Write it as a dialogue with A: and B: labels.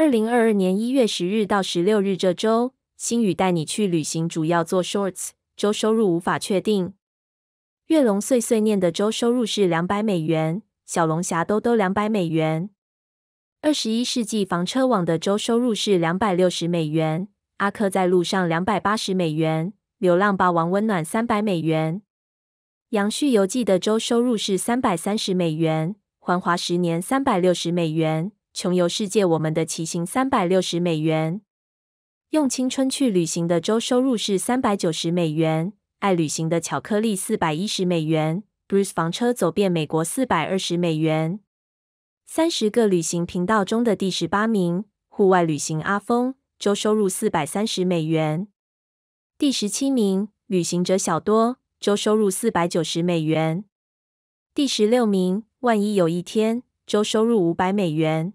A: 二零二二年一月十日到十六日这周，星宇带你去旅行，主要做 shorts。周收入无法确定。月龙碎碎念的周收入是两百美元，小龙虾兜兜两百美元。二十一世纪房车网的周收入是两百六十美元，阿克在路上两百八十美元，流浪霸王温暖三百美元。杨旭游记的周收入是三百三十美元，环华十年三百六十美元，穷游世界我们的骑行三百六十美元。用青春去旅行的周收入是三百九十美元，爱旅行的巧克力四百一十美元，Bruce 房车走遍美国四百二十美元。三十个旅行频道中的第十八名，户外旅行阿峰，周收入四百三十美元。第十七名，旅行者小多，周收入四百九十美元。第十六名，万一有一天，周收入五百美元。